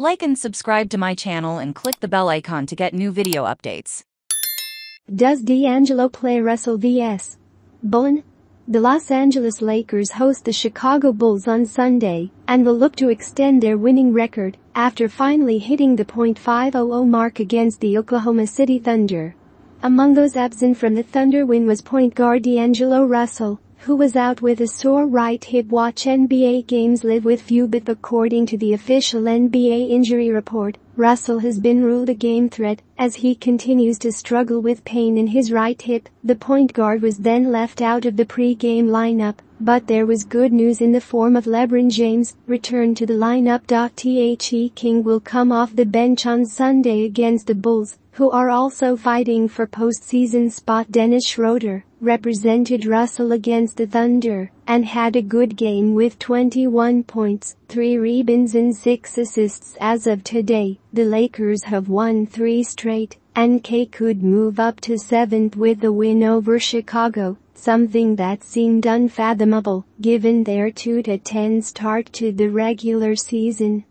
Like and subscribe to my channel and click the bell icon to get new video updates. Does D'Angelo play Russell vs. Bullen? The Los Angeles Lakers host the Chicago Bulls on Sunday and will look to extend their winning record after finally hitting the .500 mark against the Oklahoma City Thunder. Among those absent from the Thunder win was point guard D'Angelo Russell, who was out with a sore right hip watch NBA games live with fubo according to the official NBA injury report, Russell has been ruled a game threat as he continues to struggle with pain in his right hip. The point guard was then left out of the pre-game lineup, but there was good news in the form of LeBron James, return to the lineup. The King will come off the bench on Sunday against the Bulls, who are also fighting for postseason spot Dennis Schroeder represented Russell against the Thunder and had a good game with 21 points, 3 rebounds and 6 assists as of today. The Lakers have won 3 straight and K could move up to 7th with the win over Chicago, something that seemed unfathomable given their 2-10 start to the regular season.